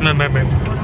没没没